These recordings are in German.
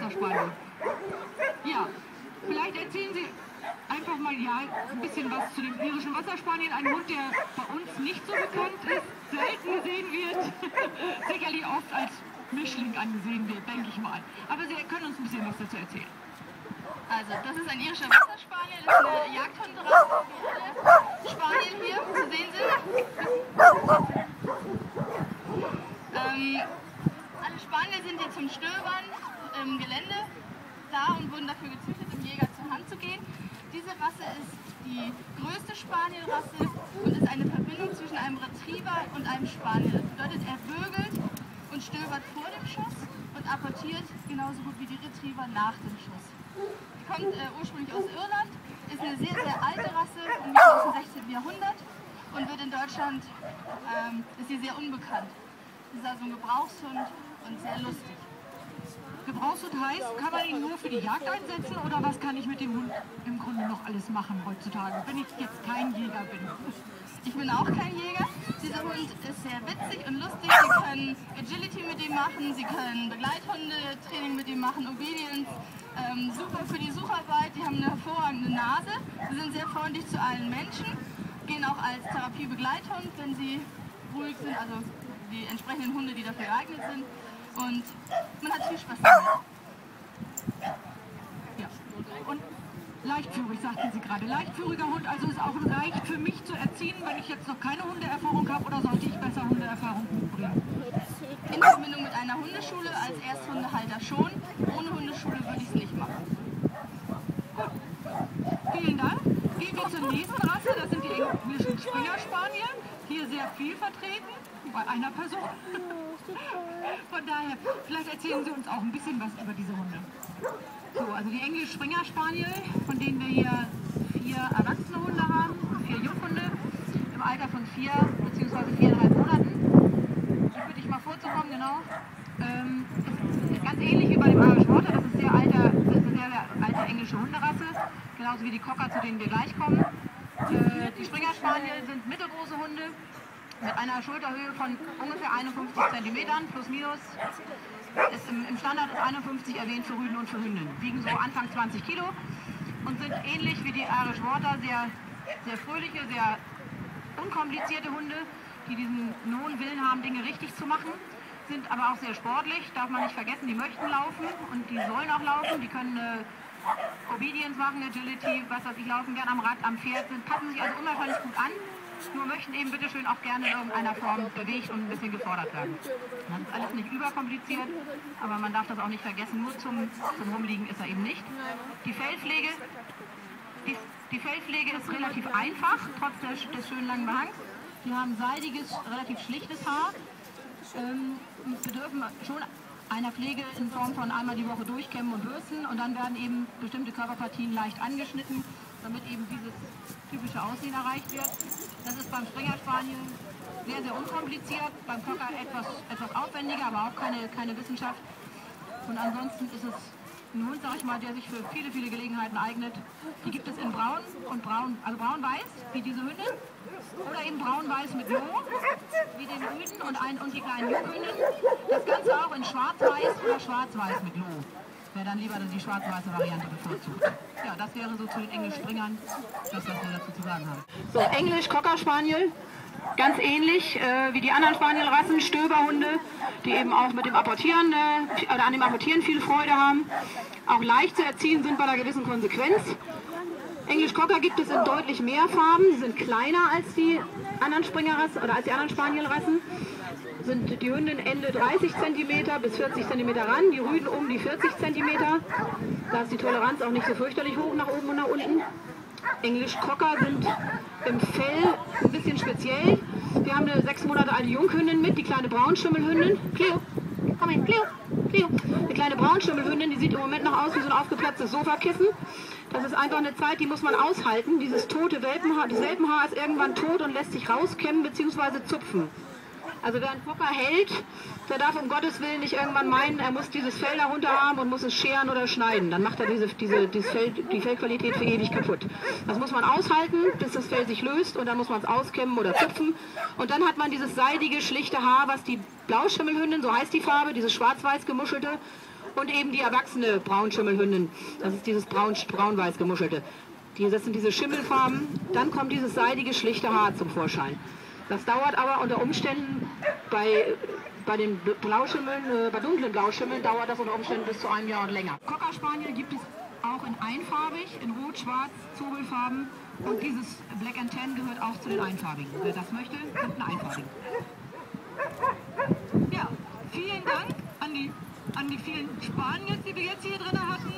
irischer Wasserspaniel. Ja, vielleicht erzählen Sie einfach mal ja ein bisschen was zu dem irischen Wasserspaniel. Ein Hund, der bei uns nicht so bekannt ist, selten gesehen wird, sicherlich oft als Mischling angesehen wird, denke ich mal. Aber Sie können uns ein bisschen was dazu erzählen. Also, das ist ein irischer Wasserspaniel, das ist eine Jagdhundrasse, Spaniel hier zu sehen sind. Ähm, alle Spaniel sind hier zum Stöbern im Gelände da und wurden dafür gezüchtet, dem Jäger zur Hand zu gehen. Diese Rasse ist die größte Spanielrasse und ist eine Verbindung zwischen einem Retriever und einem Spaniel. Das bedeutet, er bürgelt und stöbert vor dem Schuss und apportiert genauso gut wie die Retriever nach dem Schuss. Sie kommt äh, ursprünglich aus Irland, ist eine sehr, sehr alte Rasse, ungefähr aus dem 16. Jahrhundert und wird in Deutschland, ähm, ist sie sehr unbekannt. Sie ist also ein Gebrauchshund und sehr lustig. Gebrauchshund heißt, kann man ihn nur für die Jagd einsetzen oder was kann ich mit dem Hund im Grunde noch alles machen heutzutage, wenn ich jetzt kein Jäger bin? Ich bin auch kein Jäger. Dieser Hund ist sehr witzig und lustig. Sie können Agility mit ihm machen, Sie können Begleithundetraining mit ihm machen, Obedience. Ähm, super für die Sucharbeit. Die haben eine hervorragende Nase. Sie sind sehr freundlich zu allen Menschen. Gehen auch als Therapiebegleithund, wenn sie ruhig sind, also die entsprechenden Hunde, die dafür geeignet sind. Und man hat viel Spaß. Ja. Und leichtführig, sagten Sie gerade. Leichtführiger Hund, also ist auch leicht für mich zu erziehen, wenn ich jetzt noch keine Hundeerfahrung habe oder sollte ich besser Hundeerfahrung mitbringen? In Verbindung mit einer Hundeschule als Ersthundehalter schon. Ohne Hundeschule würde ich es nicht machen. Vielen Dank. Gehen wir zur nächsten Rasse, das sind die englischen Springer Spaniel. Hier sehr viel vertreten, bei einer Person. Von daher, vielleicht erzählen Sie uns auch ein bisschen was über diese Hunde. So, also die englischen Springer Spaniel, von denen wir hier vier erwachsene Hunde haben und vier Junghunde im Alter von vier bzw. viereinhalb Monaten. Ich bitte dich mal vorzukommen, genau. Ähm, ist ganz ähnlich wie bei dem Irish Water, das ist, sehr alter, das ist eine sehr, sehr alte englische Hunderasse, genauso wie die Cocker, zu denen wir gleich kommen. Äh, die Springer Spaniel sind mittelgroße Hunde mit einer Schulterhöhe von ungefähr 51 cm plus minus. Ist im, Im Standard ist 51 erwähnt für Rüden und für Hündinnen. Wiegen so Anfang 20 Kilo und sind ähnlich wie die Irish Water sehr, sehr fröhliche, sehr unkomplizierte Hunde, die diesen hohen Willen haben, Dinge richtig zu machen sind aber auch sehr sportlich, darf man nicht vergessen, die möchten laufen und die sollen auch laufen, die können äh, Obedience machen, Agility, was weiß ich, laufen gern am Rad, am Pferd, sind, passen sich also unwahrscheinlich gut an, nur möchten eben bitteschön auch gerne in irgendeiner Form bewegt und ein bisschen gefordert werden. Das ist alles nicht überkompliziert, aber man darf das auch nicht vergessen, nur zum, zum Rumliegen ist er eben nicht. Die Fellpflege, die, die Fellpflege ist relativ einfach, trotz des, des schönen langen Behangs. Die haben seidiges, relativ schlichtes Haar, ähm, bedürfen schon einer Pflege in Form von einmal die Woche durchkämmen und bürsten und dann werden eben bestimmte Körperpartien leicht angeschnitten, damit eben dieses typische Aussehen erreicht wird. Das ist beim Springer Spaniel sehr, sehr unkompliziert, beim Cocker etwas, etwas aufwendiger, aber auch keine, keine Wissenschaft. Und ansonsten ist es ein Hund, sag ich mal, der sich für viele, viele Gelegenheiten eignet. Die gibt es in braun und braun, also braun-weiß, wie diese Hündin, oder eben braun-weiß mit Lo, wie den Rüden und, ein, und die kleinen Junghünden. Das Ganze auch in schwarz-weiß oder schwarz-weiß mit Lo. Wer dann lieber die schwarz-weiße Variante bevorzugt. Ja, das wäre so zu den Englisch-Springern das, was wir dazu zu sagen haben. So, Englisch Cocker Spaniel, ganz ähnlich äh, wie die anderen Spanielrassen, Stöberhunde, die eben auch mit dem Apportieren äh, oder an dem Apportieren viel Freude haben. Auch leicht zu erziehen sind bei einer gewissen Konsequenz. Englisch Cocker gibt es in deutlich mehr Farben. Sie sind kleiner als die anderen Springerrassen oder als die anderen Spanielrassen. Sind die Hündin Ende 30 cm bis 40 cm ran, die Rüden um die 40 cm. Da ist die Toleranz auch nicht so fürchterlich hoch nach oben und nach unten. Englisch Cocker sind im Fell ein bisschen speziell. Wir haben eine sechs Monate alte Junghündin mit, die kleine Braunschimmelhündin. Cleo, komm hin, Cleo, Cleo. Die kleine Braunschimmelhündin, die sieht im Moment noch aus wie so ein aufgeplatztes Sofakissen. Das ist einfach eine Zeit, die muss man aushalten. Dieses tote Welpenhaar, das Welpenhaar ist irgendwann tot und lässt sich rauskämmen bzw. zupfen. Also wer einen Fokker hält, der darf um Gottes Willen nicht irgendwann meinen, er muss dieses Fell darunter haben und muss es scheren oder schneiden. Dann macht er diese, diese, dieses Fell, die Fellqualität für ewig kaputt. Das muss man aushalten, bis das Fell sich löst und dann muss man es auskämmen oder zupfen. Und dann hat man dieses seidige, schlichte Haar, was die Blauschimmelhündin, so heißt die Farbe, dieses schwarz-weiß gemuschelte, und eben die erwachsene Braunschimmelhündin, das ist dieses braun, braun-weiß gemuschelte. Das sind diese Schimmelfarben. Dann kommt dieses seidige, schlichte Haar zum Vorschein. Das dauert aber unter Umständen bei, bei den Blauschimmeln, äh, bei dunklen Blauschimmeln dauert das unter Umständen bis zu einem Jahr und länger. Cocker Spaniel gibt es auch in einfarbig, in rot, schwarz, Zobelfarben. Und dieses Black and Tan gehört auch zu den einfarbigen. Wer das möchte, nimmt einen einfarbigen. Ja, vielen Dank an die, an die vielen Spaniels, die wir jetzt hier drin hatten.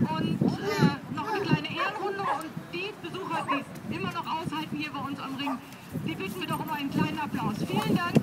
Und äh, noch eine kleine Ehrenrunde. Und die Besucher, die es immer noch aushalten hier bei uns am Ring, die bitten wir doch um einen kleinen Applaus. Vielen Dank.